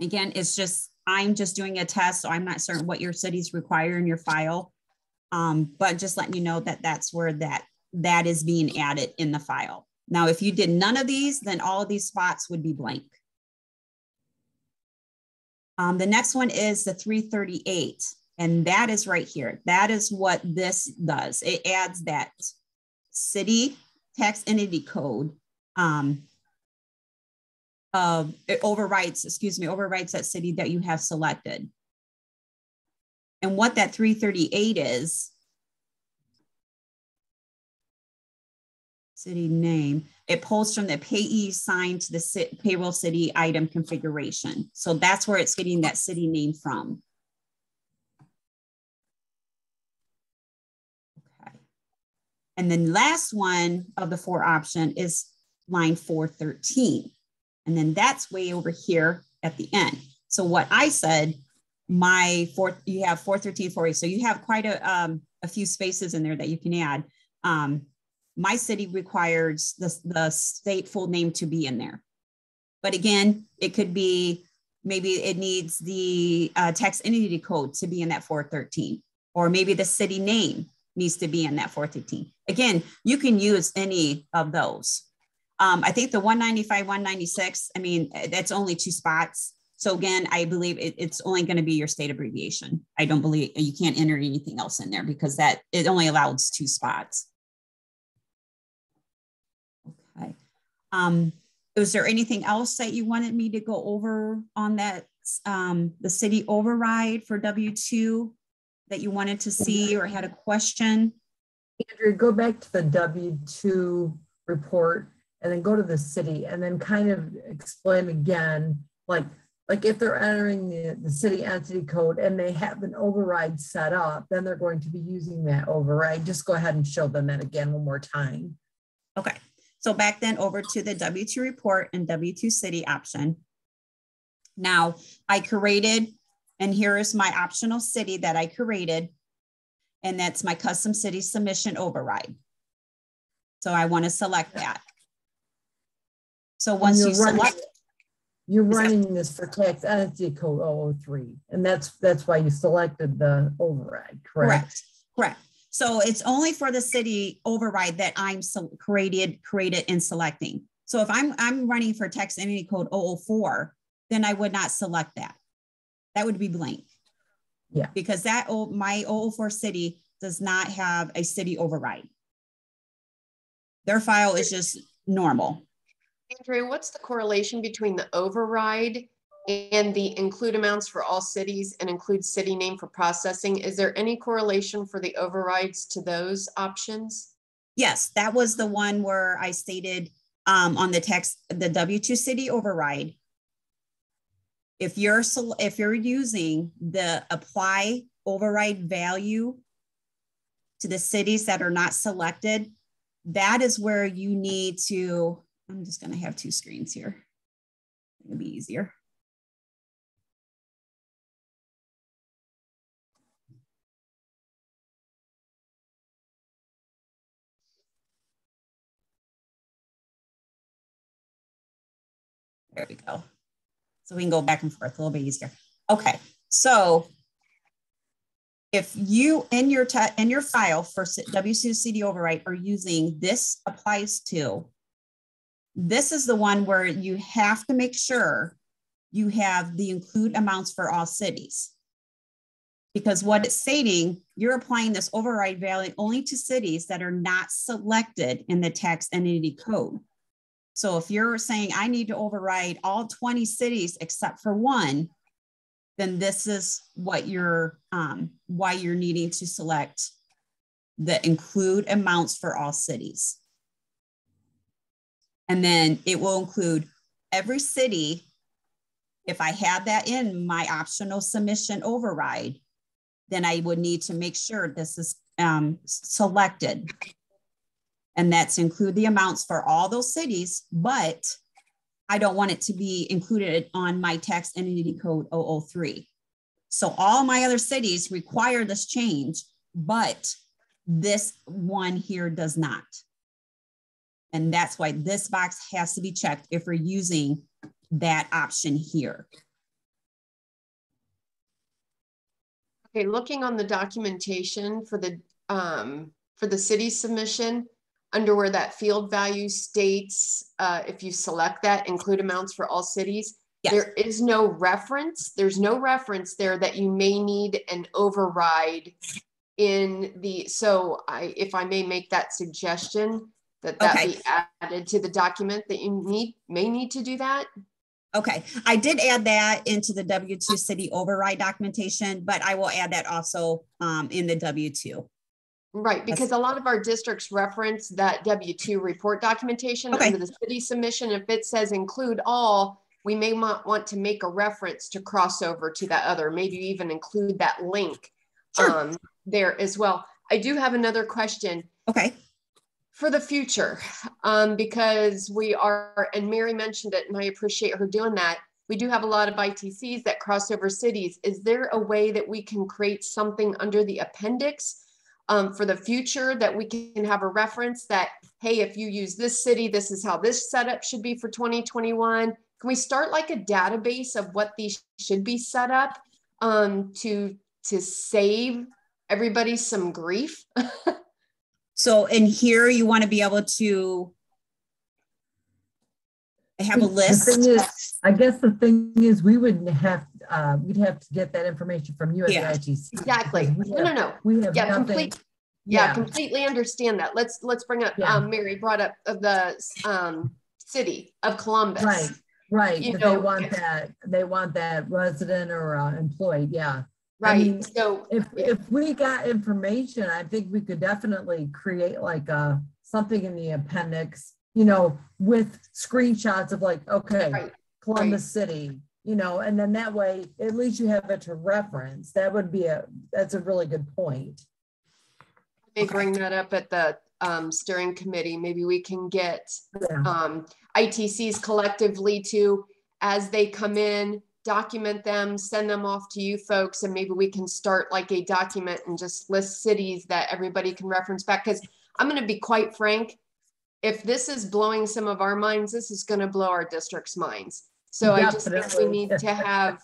Again, it's just I'm just doing a test, so I'm not certain what your cities require in your file. Um, but just letting you know that that's where that that is being added in the file. Now, if you did none of these, then all of these spots would be blank. Um, the next one is the 338, and that is right here. That is what this does. It adds that city tax entity code. Um, uh, it overwrites, excuse me, overwrites that city that you have selected. And what that 338 is, city name, it pulls from the payee signed to the payroll city item configuration. So that's where it's getting that city name from. Okay. And then last one of the four option is line 413. And then that's way over here at the end. So what I said, my fourth, you have 413, 48. So you have quite a, um, a few spaces in there that you can add. Um, my city requires the, the state full name to be in there. But again, it could be maybe it needs the uh, tax entity code to be in that 413, or maybe the city name needs to be in that 413. Again, you can use any of those. Um, I think the 195, 196, I mean, that's only two spots. So again, I believe it, it's only going to be your state abbreviation. I don't believe you can't enter anything else in there because that it only allows two spots. Okay. Um, is there anything else that you wanted me to go over on that, um, the city override for W2 that you wanted to see or had a question? Andrew, go back to the W2 report and then go to the city and then kind of explain again, like, like if they're entering the, the city entity code and they have an override set up, then they're going to be using that override. Just go ahead and show them that again one more time. Okay. So back then over to the W2 report and W2 city option. Now I created, and here is my optional city that I created, and that's my custom city submission override. So I want to select that. So once you select, you're running this for tax entity code 003, and that's that's why you selected the override, correct? Correct. Correct. So it's only for the city override that I'm so created, created and selecting. So if I'm I'm running for tax entity code 004, then I would not select that. That would be blank. Yeah. Because that my 004 city does not have a city override. Their file is just normal. Andrea, what's the correlation between the override and the include amounts for all cities and include city name for processing. Is there any correlation for the overrides to those options? Yes, that was the one where I stated um, on the text, the W2 city override. If you're if you're using the apply override value to the cities that are not selected, that is where you need to, I'm just gonna have two screens here. It'll be easier. There we go. So we can go back and forth a little bit easier. Okay, so if you in your in your file for WCD overwrite are using this applies to, this is the one where you have to make sure you have the include amounts for all cities. Because what it's stating, you're applying this override value only to cities that are not selected in the tax entity code. So if you're saying I need to override all 20 cities except for one, then this is what you're um, why you're needing to select the include amounts for all cities. And then it will include every city. If I have that in my optional submission override, then I would need to make sure this is um, selected. And that's include the amounts for all those cities, but I don't want it to be included on my tax entity code 003. So all my other cities require this change, but this one here does not. And that's why this box has to be checked if we're using that option here. Okay, looking on the documentation for the um, for the city submission, under where that field value states, uh, if you select that, include amounts for all cities, Yes. there is no reference. There's no reference there that you may need an override in the. So I, if I may make that suggestion, that that Okay. be added to the document that you need may need to do that. Okay, I did add that into the W-2 city override documentation, but I will add that also um, in the W-2. Right, because a lot of our districts reference that W two report documentation Okay. under the city submission. If it says include all, we may want to make a reference to cross over to that other, maybe even include that link Sure. um, there as well. I do have another question Okay, for the future, um, because we are, and Mary mentioned it, and I appreciate her doing that. We do have a lot of ITCs that cross over cities. Is there a way that we can create something under the appendix um, for the future that we can have a reference that, hey, if you use this city, this is how this setup should be for 2021? Can we start like a database of what these should be set up um, to to save everybody some grief? so in here, you want to be able to have a The thing list. is, I guess the thing is, we wouldn't have, uh, we'd have to get that information from you at the Yeah. ITC. Exactly. because we No, no, have- no. We have Yeah, nothing. complete. Yeah, Yeah. completely understand that. Let's, let's bring up, Yeah. um, Mary brought up of the, um, city of Columbus. Right, right, You but they know, want if- that, they want that resident or uh, employee, yeah. I Right, mean, so, If, if we got information, I think we could definitely create like a, something in the appendix, you know, with screenshots of like, okay, Right, Columbus City, you know, and then that way, at least you have it to reference. That would be a, that's a really good point. may bring that up at the, um, steering committee. Maybe we can get, Yeah. um, ITCs collectively to, as they come in, document them, send them off to you folks, and maybe we can start like a document and just list cities that everybody can reference back. Because I'm gonna be quite frank, if this is blowing some of our minds, this is gonna blow our district's minds. So I just think we need to have,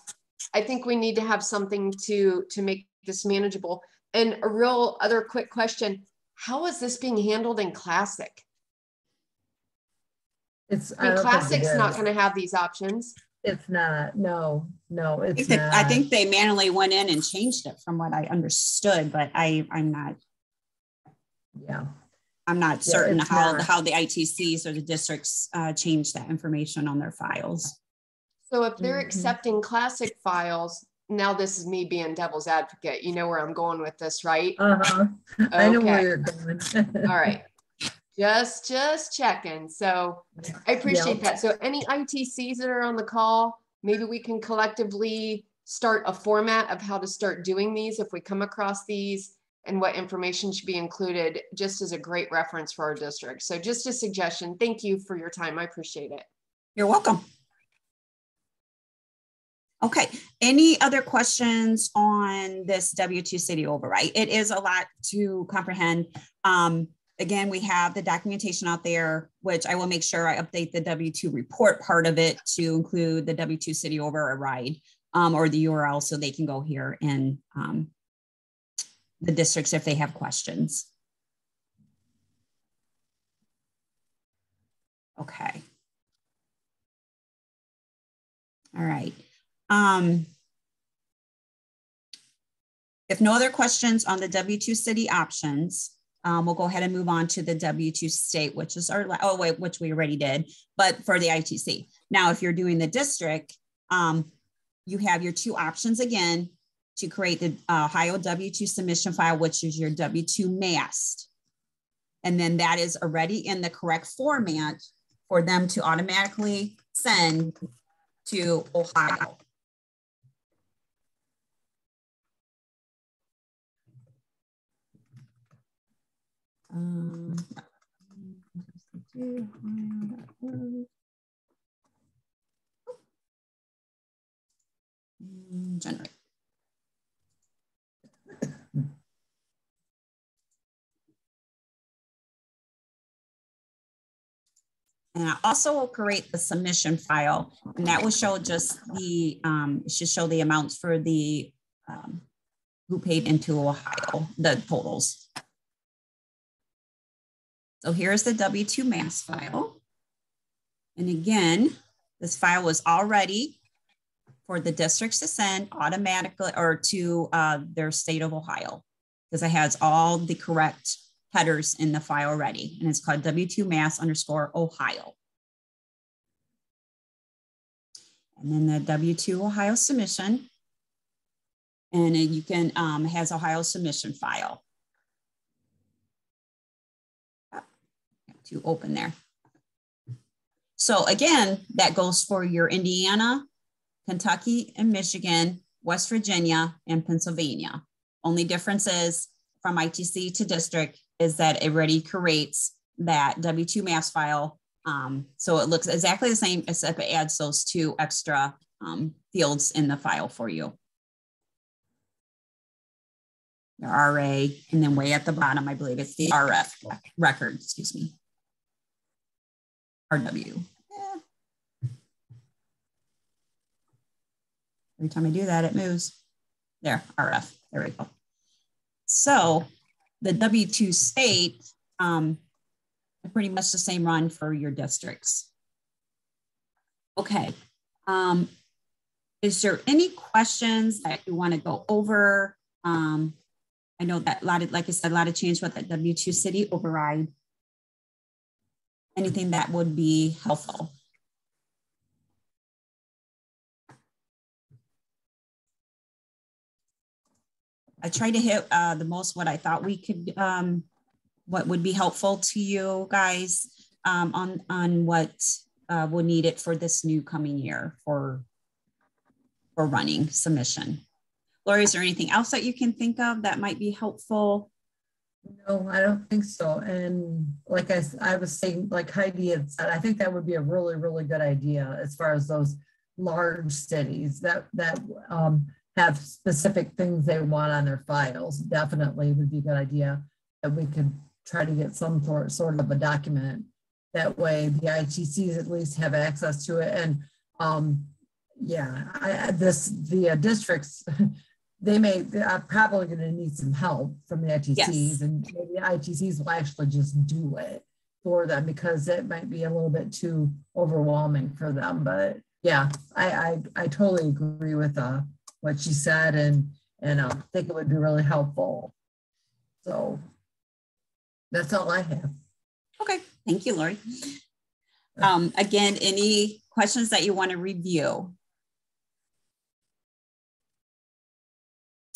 I think we need to have something to, to make this manageable. And a real other quick question, how is this being handled in Classic? It's, I mean, don't think it Classic's not gonna have these options. It's not, no, no, I it's think that- I think they manually went in and changed it from what I understood, but I, I'm not, Yeah, I'm not certain how, not. how the ITCs or the districts uh, change that information on their files. So if they're Mhm. accepting classic files, now this is me being devil's advocate. You know where I'm going with this, right? uh-huh. I know where you're going. All right. Just, just checking. So I appreciate that. So any ITCs that are on the call, maybe we can collectively start a format of how to start doing these if we come across these and what information should be included, just as a great reference for our district. So just a suggestion. Thank you for your time. I appreciate it. You're welcome. Okay, any other questions on this W2 city override? It is a lot to comprehend. Um, again, we have the documentation out there, which I will make sure I update the W2 report part of it to include the W2 city override um, or the URL so they can go here and um, the districts if they have questions. Okay. All right. Um, if no other questions on the W2 city options, um, we'll go ahead and move on to the W2 state, which is our, oh wait, which we already did, but for the ITC. Now, if you're doing the district, um, you have your two options again to create the uh, Ohio W2 submission file, which is your W2 mast. And then that is already in the correct format for them to automatically send to Ohio. Um, generate. And I also will create the submission file, and that will show just the, um, it should show the amounts for the, um, who paid into Ohio, the totals. So here's the W-2 mass file. And again, this file was already for the districts to send automatically or to uh, their state of Ohio because it has all the correct headers in the file already. And it's called W2 mass underscore Ohio. And then the W2 Ohio submission. And you can, um, has Ohio submission file. To open there. So again, that goes for your Indiana, Kentucky and Michigan, West Virginia and Pennsylvania. Only difference is from ITC to district is that it already creates that W2 mass file. Um, so it looks exactly the same, except it adds those two extra um, fields in the file for you. The RA, and then way at the bottom, I believe it's the RF record, excuse me. RW. Yeah. Every time I do that, it moves. There, RF, there we go. So the W2 state, um, pretty much the same run for your districts. Okay. Um, is there any questions that you want to go over? Um, I know that a lot of, like I said, a lot of change with that W2 city override. Anything that would be helpful? I tried to hit uh, the most what I thought we could, um, what would be helpful to you guys um, on, on what uh, would need it for this new coming year for, for running submission. Lori, is there anything else that you can think of that might be helpful? No, I don't think so. And like I, I was saying, like Heidi had said, I think that would be a really, really good idea as far as those large cities that that um, have specific things they want on their files, definitely would be a good idea that we could try to get some sort, sort of a document. That way the ITCs at least have access to it. And um, yeah, I, this the uh, districts, they may, they're probably going to need some help from the ITCs yes. and maybe the ITCs will actually just do it for them because it might be a little bit too overwhelming for them. But yeah, I, I, I totally agree with uh, what she said and and um, think it would be really helpful. So that's all I have. Okay, thank you, Lori. Um, again, any questions that you want to review?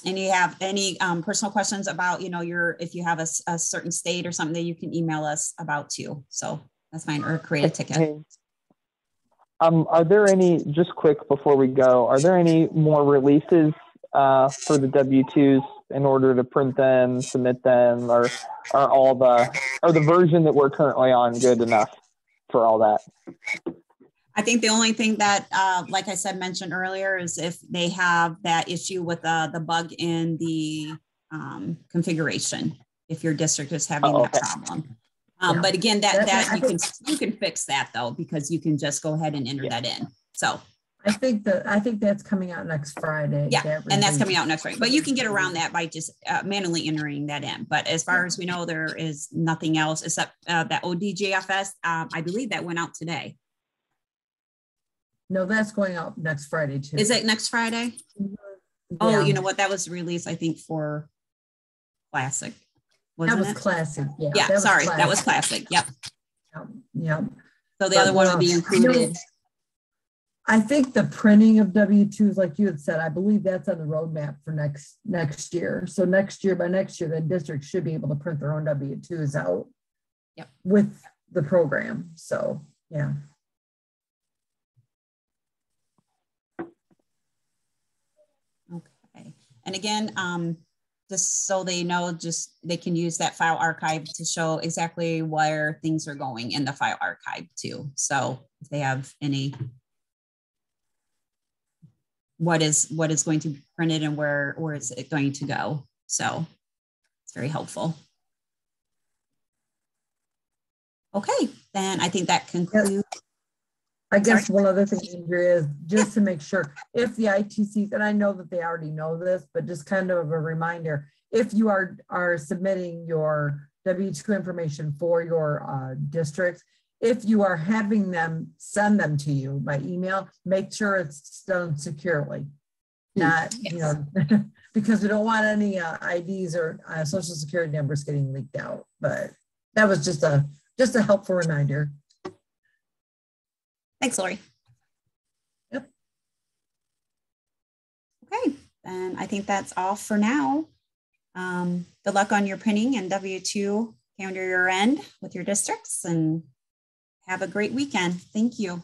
And you have any um, personal questions about, you know, your, if you have a, a, certain state or something that you can email us about too. So that's fine, or create a ticket. Um, are there any, just quick before we go, are there any more releases uh, for the W-2s in order to print them, submit them, or are all the, are the version that we're currently on good enough for all that? I think the only thing that, uh, like I said, mentioned earlier, is if they have that issue with uh, the bug in the um, configuration, if your district is having oh, okay. that problem. Um, yeah. But again, that that you can you can fix that though because you can just go ahead and enter yeah. that in. So I think that I think that's coming out next Friday. Yeah, that and that's coming out next Friday. But you can get around that by just uh, manually entering that in. But as far as we know, there is nothing else except uh, that ODJFS. Um, I believe that went out today. No, that's going out next Friday too. Is it next Friday? Mm-hmm. Oh, yeah. You know what? That was released, I think, for Classic that was it? classic. Yeah. Yeah. That sorry, that was classic. Yep. Yep. yep. So the but, other one will be included. You know, I think the printing of W twos, like you had said, I believe that's on the roadmap for next next year. So next year, by next year, the district should be able to print their own W twos out. Yep. With the program. So yeah. Okay. And again, um, just so they know, just they can use that file archive to show exactly where things are going in the file archive too. So if they have any what is what is going to be printed and where where is it going to go. So it's very helpful. Okay, then I think that concludes. I guess one other thing, Andrea, is just to make sure if the ITCs, and I know that they already know this, but just kind of a reminder, if you are are submitting your W2 information for your uh, district, if you are having them send them to you by email, make sure it's done securely. Not, you know, because we don't want any uh, IDs or uh, social security numbers getting leaked out. But that was just a just a helpful reminder. Thanks, Lori. Yep. Okay, then I think that's all for now. Um, good luck on your printing and W2 calendar year end with your districts and have a great weekend. Thank you.